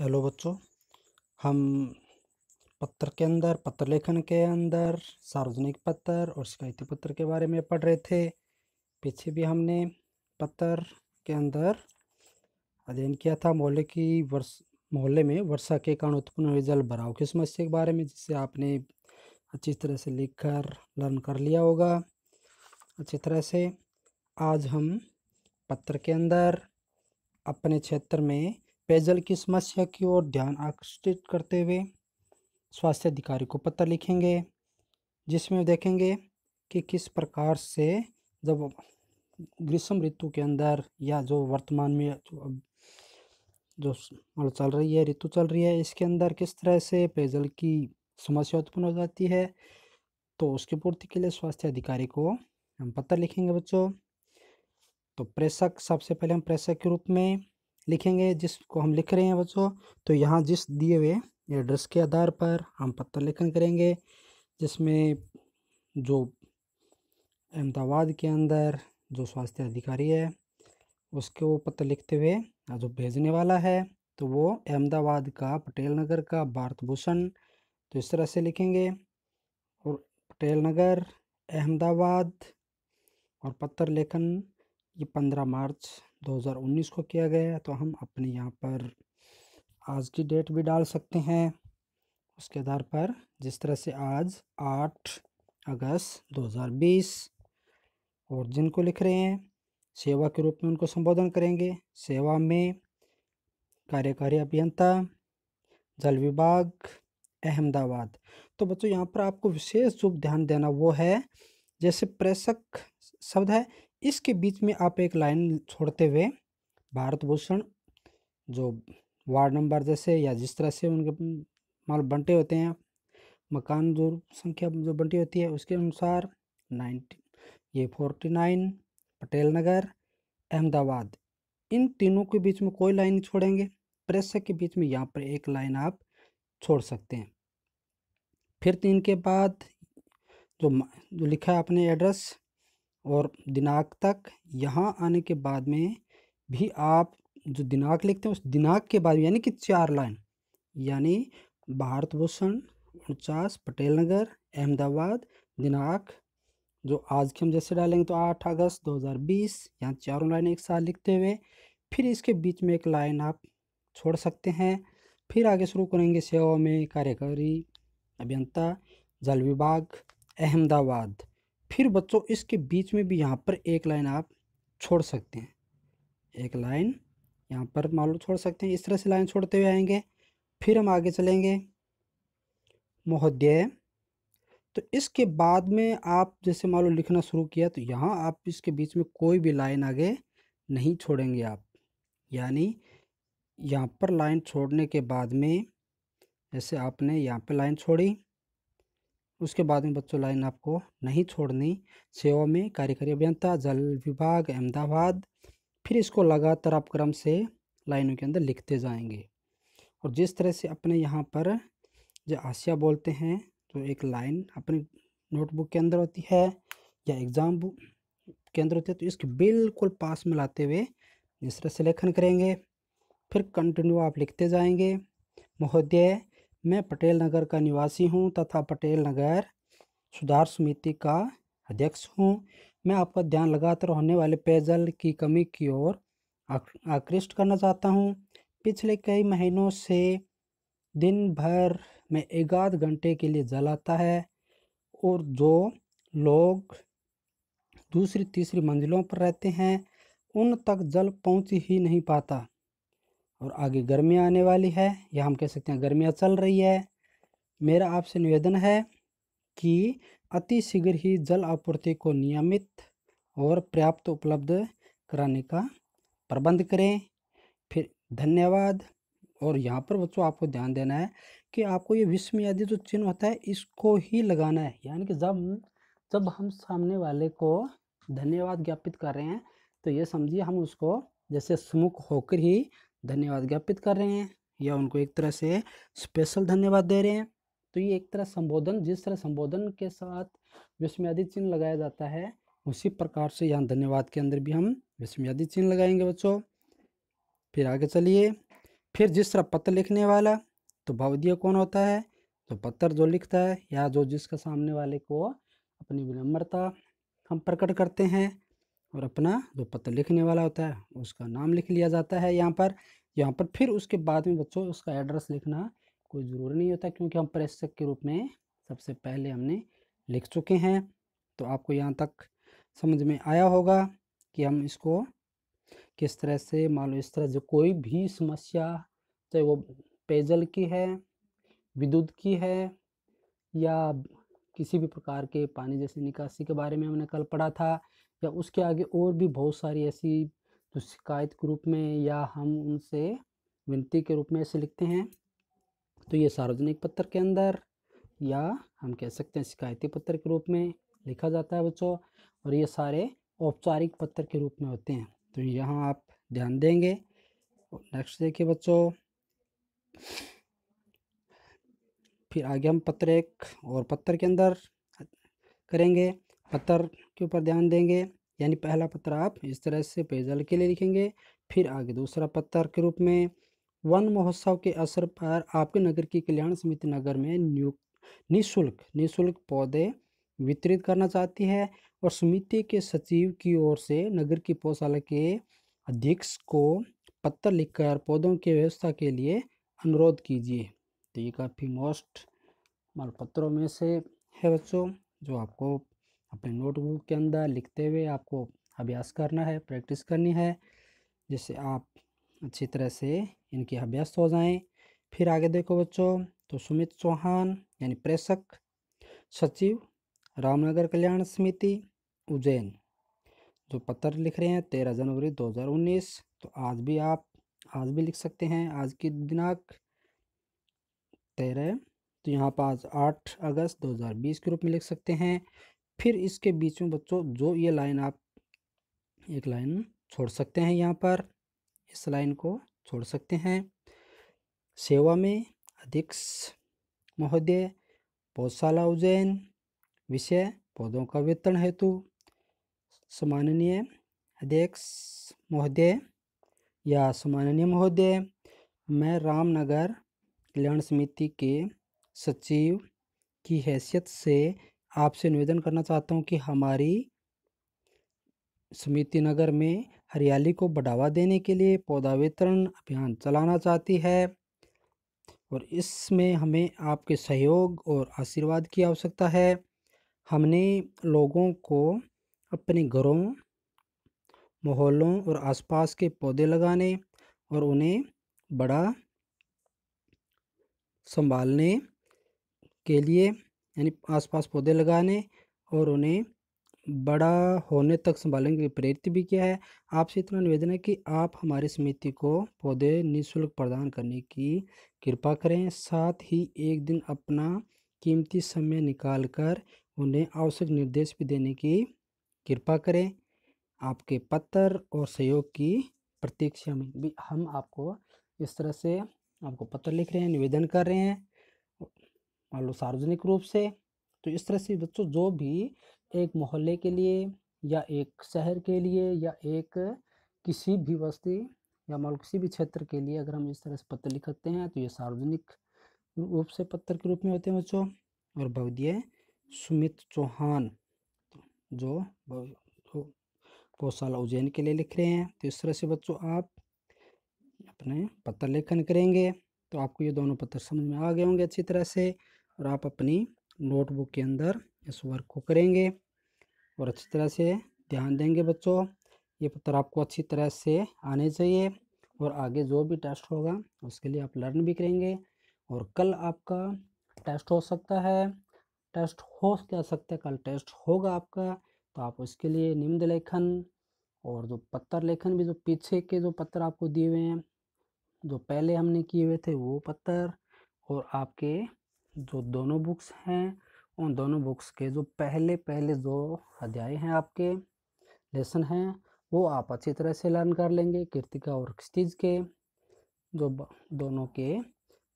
Hello बच्चों, हम पत्र के अंदर पत्र लेखन के अंदर, सार्वजनिक पत्र और शिकायती पत्र के बारे में पढ़ रहे थे। पीछे भी हमने पत्र के अंदर अध्ययन किया था मोहल्ले की वर्ष, मोहल्ले में वर्षा के कारण उत्पन्न हुए जल भराव की समस्या के बारे में जिससे आपने अच्छी तरह से लिख कर लर्न कर लिया होगा। अच्छी तरह से आज हम पत्र के अंदर अपने क्षेत्र में पेयजल की समस्या की ओर ध्यान आकर्षित करते हुए स्वास्थ्य अधिकारी को पत्र लिखेंगे, जिसमें देखेंगे कि किस प्रकार से जब ग्रीष्म ऋतु के अंदर या जो वर्तमान में जो जो चल रही है, ऋतु चल रही है, इसके अंदर किस तरह से पेयजल की समस्या उत्पन्न हो जाती है तो उसकी पूर्ति के लिए स्वास्थ्य अधिकारी को हम पत्र लिखेंगे बच्चों। तो प्रेषक, सबसे पहले हम प्रेषक के रूप में लिखेंगे, जिसको हम लिख रहे हैं बच्चों तो यहाँ जिस दिए हुए एड्रेस के आधार पर हम पत्र लेखन करेंगे, जिसमें जो अहमदाबाद के अंदर जो स्वास्थ्य अधिकारी है, उसके पत्र लिखते हुए जो भेजने वाला है तो वो अहमदाबाद का, पटेल नगर का, भारत भूषण तो इस तरह से लिखेंगे। और पटेल नगर, अहमदाबाद, और पत्र लेखन ये पंद्रह मार्च 2019 को किया गया है तो हम अपने यहाँ पर आज की डेट भी डाल सकते हैं। उसके आधार पर जिस तरह से आज 8 अगस्त 2020 और जिनको लिख रहे हैं, सेवा के रूप में उनको संबोधन करेंगे। सेवा में कार्यकारी अभियंता, जल विभाग, अहमदाबाद। तो बच्चों, यहाँ पर आपको विशेष रूप ध्यान देना वो है, जैसे प्रेषक शब्द है इसके बीच में आप एक लाइन छोड़ते हुए भारत भूषण जो वार्ड नंबर जैसे या जिस तरह से उनके माल बंटे होते हैं, मकान जो संख्या जो बंटी होती है, उसके अनुसार नाइन्टी, ये फोर्टी नाइन, पटेल नगर, अहमदाबाद, इन तीनों के बीच में कोई लाइन छोड़ेंगे। प्रेषक के बीच में यहाँ पर एक लाइन आप छोड़ सकते हैं। फिर तीन के बाद जो जो लिखा है आपने एड्रेस और दिनांक तक यहाँ आने के बाद में भी आप जो दिनांक लिखते हैं, उस दिनांक के बाद यानी कि चार लाइन, यानी भारत भूषण उनचास पटेल नगर अहमदाबाद, दिनांक, जो आज के हम जैसे डालेंगे तो आठ अगस्त 2020 यहाँ चारों लाइन एक साथ लिखते हुए, फिर इसके बीच में एक लाइन आप छोड़ सकते हैं, फिर आगे शुरू करेंगे सेवा में कार्यकारी अभियंता, जल विभाग, अहमदाबाद। फिर बच्चों, इसके बीच में भी यहाँ पर एक लाइन आप छोड़ सकते हैं। एक लाइन यहाँ पर मान लो छोड़ सकते हैं। इस तरह से लाइन छोड़ते हुए आएँगे। फिर हम आगे चलेंगे। महोदय तो इसके बाद में आप जैसे मान लो लिखना शुरू किया तो यहाँ आप इसके बीच में कोई भी लाइन आगे नहीं छोड़ेंगे आप। यानी यहाँ पर लाइन छोड़ने के बाद में जैसे आपने यहाँ पर लाइन छोड़ी उसके बाद में बच्चों लाइन आपको नहीं छोड़नी। सेवा में कार्यकारी अभियंता, जल विभाग, अहमदाबाद, फिर इसको लगातार आप क्रम से लाइनों के अंदर लिखते जाएँगे। और जिस तरह से अपने यहाँ पर जो आसिया बोलते हैं तो एक लाइन अपनी नोटबुक के अंदर होती है या एग्ज़ाम बुक के अंदर होती है तो इसके बिल्कुल पास में लाते हुए जिस तरह से लेखन करेंगे, फिर कंटिन्यू आप लिखते जाएँगे। महोदय मैं पटेल नगर का निवासी हूँ तथा पटेल नगर सुधार समिति का अध्यक्ष हूँ। मैं आपका ध्यान लगातार होने वाले पेयजल की कमी की ओर आकृष्ट करना चाहता हूँ। पिछले कई महीनों से दिन भर में एक आध घंटे के लिए जल आता है और जो लोग दूसरी तीसरी मंजिलों पर रहते हैं, उन तक जल पहुँच ही नहीं पाता। और आगे गर्मियाँ आने वाली है, या हम कह सकते हैं गर्मियाँ चल रही है। मेरा आपसे निवेदन है कि अति शीघ्र ही जल आपूर्ति को नियमित और पर्याप्त उपलब्ध कराने का प्रबंध करें। फिर धन्यवाद। और यहाँ पर बच्चों, आपको ध्यान देना है कि आपको ये विस्मयादि जो चिन्ह होता है, इसको ही लगाना है। यानी कि जब जब हम सामने वाले को धन्यवाद ज्ञापित कर रहे हैं तो ये समझिए हम उसको जैसे सुमुख होकर ही धन्यवाद ज्ञापित कर रहे हैं या उनको एक तरह से स्पेशल धन्यवाद दे रहे हैं। तो ये एक तरह संबोधन, जिस तरह संबोधन के साथ विस्मयादि चिन्ह लगाया जाता है, उसी प्रकार से यहाँ धन्यवाद के अंदर भी हम विस्मयादि चिन्ह लगाएँगे बच्चों। फिर आगे चलिए। फिर जिस तरह पत्र लिखने वाला तो भवदीय कौन होता है? तो पत्र जो लिखता है या जो जिसका सामने वाले को अपनी विनम्रता हम प्रकट करते हैं। और अपना जो पत्र लिखने वाला होता है, उसका नाम लिख लिया जाता है यहाँ पर। यहाँ पर फिर उसके बाद में बच्चों, उसका एड्रेस लिखना कोई ज़रूरी नहीं होता क्योंकि हम प्रेषक के रूप में सबसे पहले हमने लिख चुके हैं। तो आपको यहाँ तक समझ में आया होगा कि हम इसको किस तरह से, मान लो इस तरह से कोई भी समस्या, चाहे वो पेयजल की है, विद्युत की है, या किसी भी प्रकार के पानी जैसे निकासी के बारे में हमने कल पढ़ा था या उसके आगे और भी बहुत सारी ऐसी जो शिकायत के रूप में या हम उनसे विनती के रूप में ऐसे लिखते हैं तो ये सार्वजनिक पत्र के अंदर या हम कह सकते हैं शिकायती पत्र के रूप में लिखा जाता है बच्चों और ये सारे औपचारिक पत्र के रूप में होते हैं। तो यहाँ आप ध्यान देंगे। नेक्स्ट देखिए बच्चों। फिर आगे हम पत्र एक और पत्र के अंदर करेंगे। पत्र के ऊपर ध्यान देंगे, यानी पहला पत्र आप इस तरह से पेयजल के लिए लिखेंगे, फिर आगे दूसरा पत्र के रूप में, वन महोत्सव के असर पर आपके नगर की कल्याण समिति नगर में नियुक्त निःशुल्क निःशुल्क पौधे वितरित करना चाहती है और समिति के सचिव की ओर से नगर की पौधशाला के अध्यक्ष को पत्र लिखकर पौधों की व्यवस्था के लिए अनुरोध कीजिए। तो ये काफ़ी मोस्ट माल पत्रों में से है बच्चों, जो आपको अपने नोटबुक के अंदर लिखते हुए आपको अभ्यास करना है प्रैक्टिस करनी है, जिससे आप अच्छी तरह से इनके अभ्यास हो जाएँ। फिर आगे देखो बच्चों तो सुमित चौहान यानी प्रेषक सचिव, रामनगर कल्याण समिति, उज्जैन, जो पत्र लिख रहे हैं तेरह जनवरी 2019 तो आज भी आप, आज भी लिख सकते हैं। आज की दिनांक तेरह तो यहाँ पर आज आठ अगस्त 2020 के रूप में लिख सकते हैं। फिर इसके बीच में बच्चों, जो ये लाइन आप, एक लाइन छोड़ सकते हैं यहाँ पर, इस लाइन को छोड़ सकते हैं। सेवा में अध्यक्ष महोदय, पौधशाला उज्जैन, विषय पौधों का वितरण हेतु। सम्माननीय अध्यक्ष महोदय या सम्माननीय महोदय, मैं रामनगर कल्याण समिति के सचिव की हैसियत से आपसे निवेदन करना चाहता हूँ कि हमारी समिति नगर में हरियाली को बढ़ावा देने के लिए पौधा वितरण अभियान चलाना चाहती है और इसमें हमें आपके सहयोग और आशीर्वाद की आवश्यकता है। हमने लोगों को अपने घरों मोहल्लों और आसपास के पौधे लगाने और उन्हें बड़ा संभालने के लिए यानी आसपास पौधे लगाने और उन्हें बड़ा होने तक संभालने के लिए प्रेरित भी किया है। आपसे इतना निवेदन है कि आप हमारी समिति को पौधे निःशुल्क प्रदान करने की कृपा करें, साथ ही एक दिन अपना कीमती समय निकाल कर उन्हें आवश्यक निर्देश भी देने की कृपा करें। आपके पत्र और सहयोग की प्रतीक्षा में भी हम आपको इस तरह से आपको पत्र लिख रहे हैं, निवेदन कर रहे हैं। मान लो सार्वजनिक रूप से तो इस तरह से बच्चों जो भी एक मोहल्ले के लिए या एक शहर के लिए या एक किसी भी बस्ती या मान लो किसी भी क्षेत्र के लिए अगर हम इस तरह से पत्र लिखते हैं तो ये सार्वजनिक रूप से पत्र के रूप में होते हैं बच्चों। और भवदीय सुमित चौहान जो गौशाला उज्जैन के लिए लिख रहे हैं। तो इस तरह से बच्चों आप अपने पत्र लेखन करेंगे तो आपको ये दोनों पत्र समझ में आ गए होंगे अच्छी तरह से। और आप अपनी नोटबुक के अंदर इस वर्क को करेंगे और अच्छी तरह से ध्यान देंगे बच्चों। ये पत्र आपको अच्छी तरह से आने चाहिए और आगे जो भी टेस्ट होगा, उसके लिए आप लर्न भी करेंगे और कल आपका टेस्ट हो सकता है। टेस्ट हो क्या सकता है? कल टेस्ट होगा आपका। तो आप उसके लिए निम्न लेखन और जो पत्र लेखन भी जो पीछे के जो पत्र आपको दिए हुए हैं, जो पहले हमने किए हुए थे वो पत्र और आपके जो दोनों बुक्स हैं, उन दोनों बुक्स के जो पहले पहले जो अध्याय हैं आपके, लेसन हैं, वो आप अच्छी तरह से लर्न कर लेंगे कृतिका और स्टीज के, जो दोनों के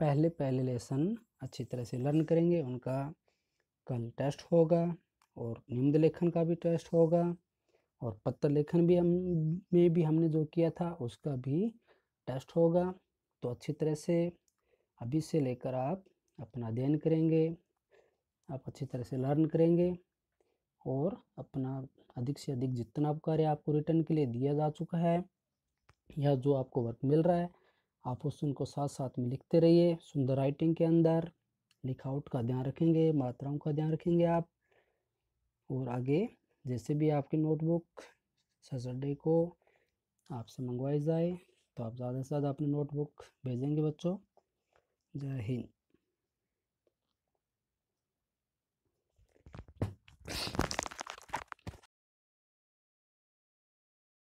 पहले पहले लेसन अच्छी तरह से लर्न करेंगे। उनका कल टेस्ट होगा और निम्न लेखन का भी टेस्ट होगा और पत्र लेखन भी हम, में भी हमने जो किया था, उसका भी टेस्ट होगा। तो अच्छी तरह से अभी से लेकर आप अपना अध्ययन करेंगे, आप अच्छी तरह से लर्न करेंगे और अपना अधिक से अधिक जितना कार्य आपको रिटर्न के लिए दिया जा चुका है या जो आपको वर्क मिल रहा है, आप उस उनको साथ साथ में लिखते रहिए, सुंदर राइटिंग के अंदर, लिखावट का ध्यान रखेंगे, मात्राओं का ध्यान रखेंगे आप और आगे जैसे भी आपकी नोटबुक सैटरडे को आपसे मंगवाई जाए तो आप ज़्यादा से ज़्यादा अपनी नोटबुक भेजेंगे बच्चों। जय हिंद।